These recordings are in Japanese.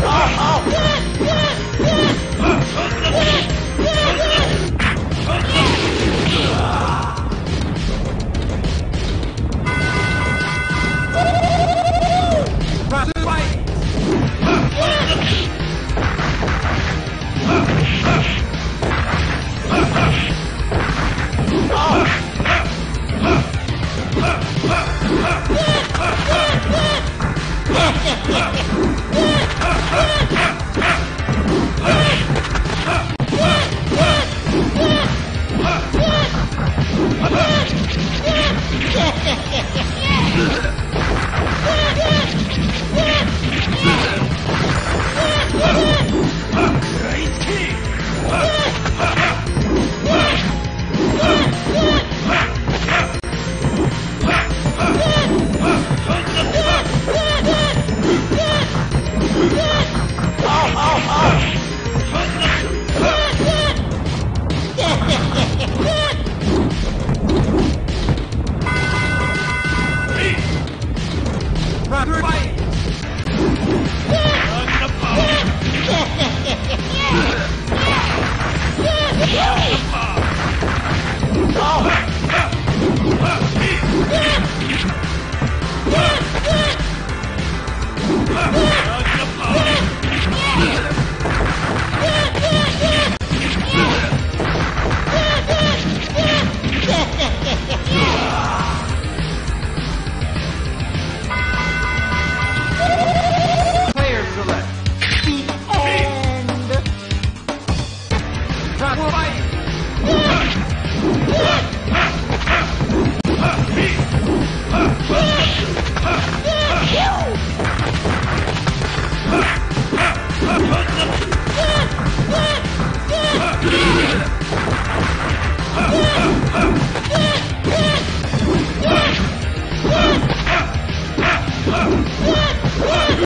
好好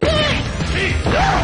Hey! No!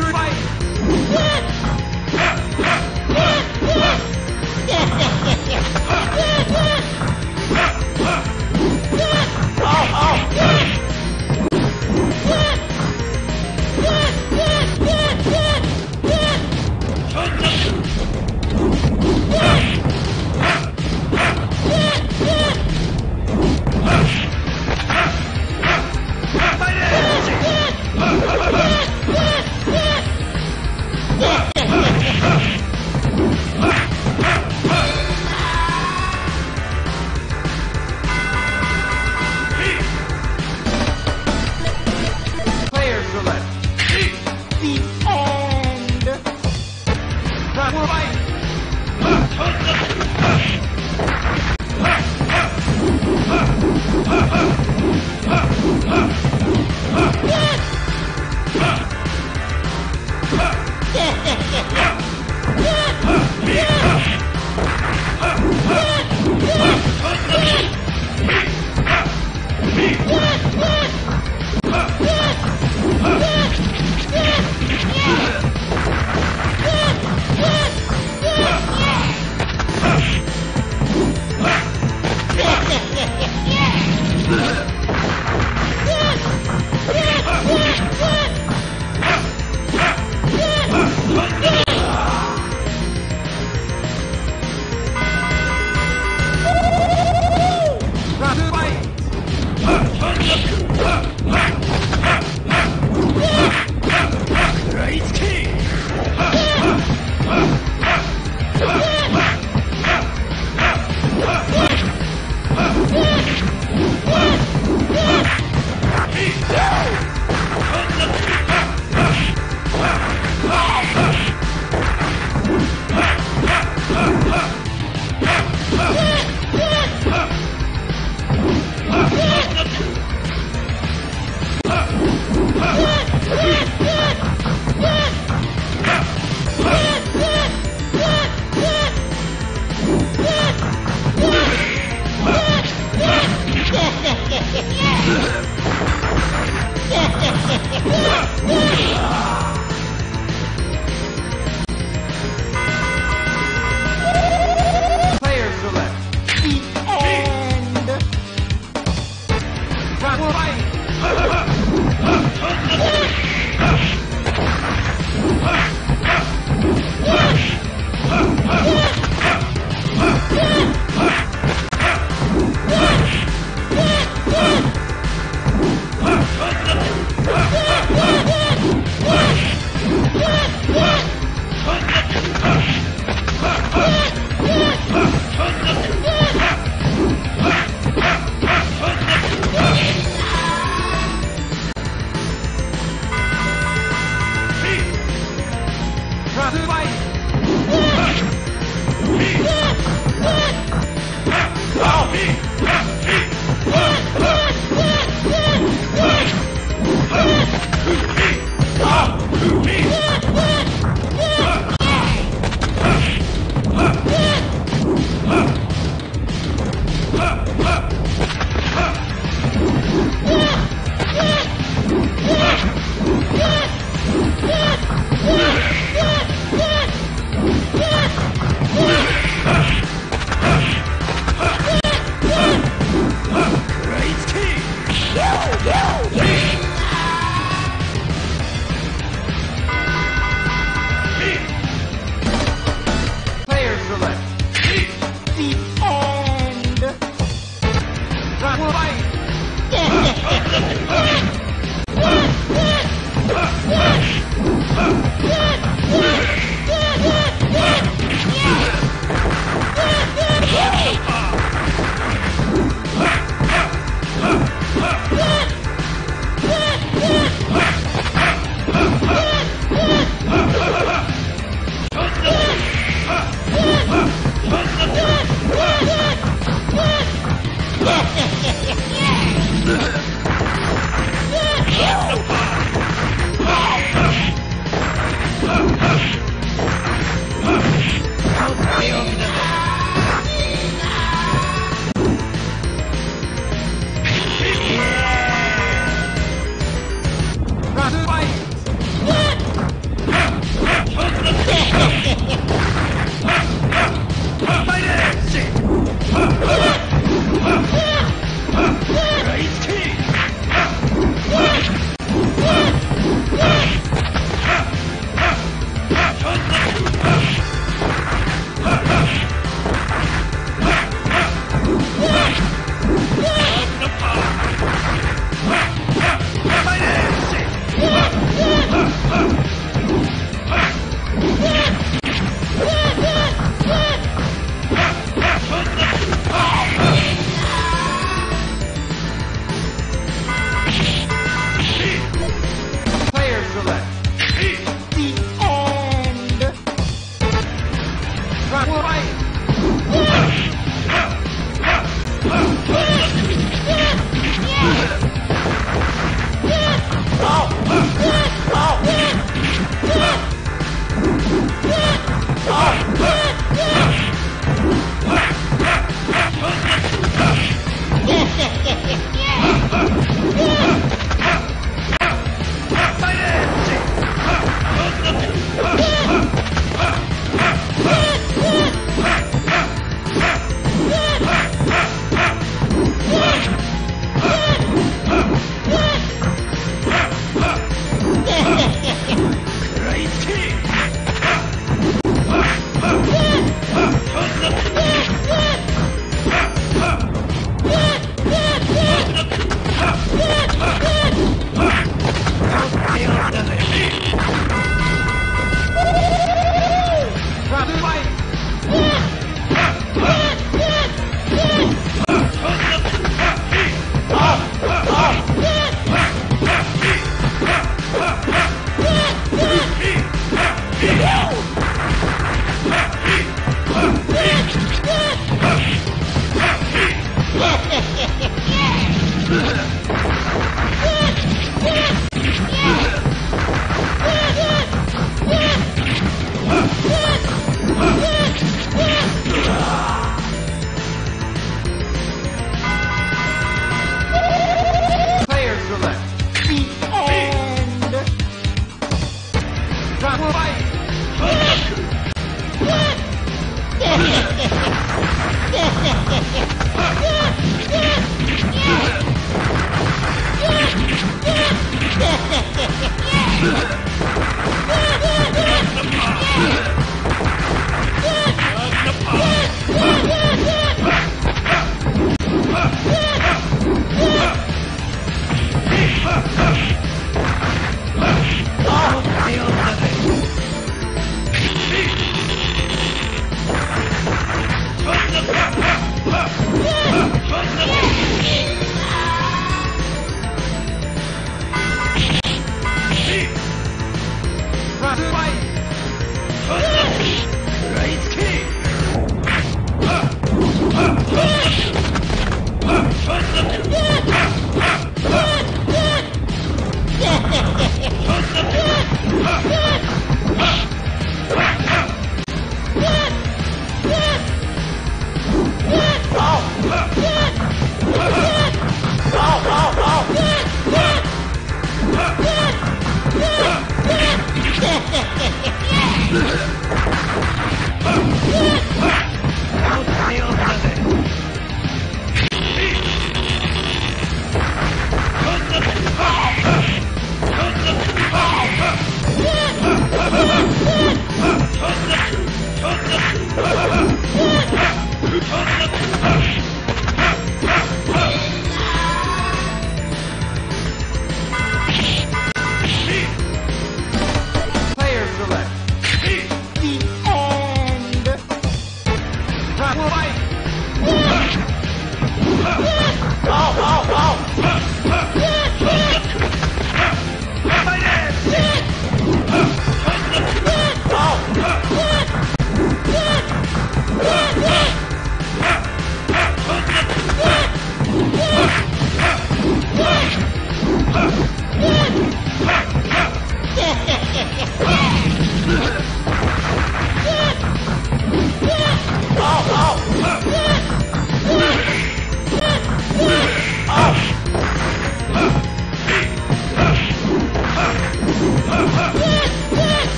100.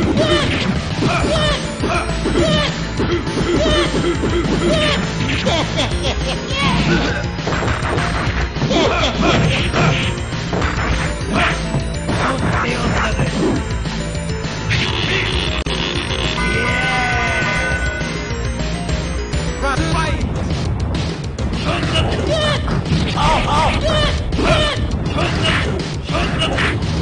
っておったね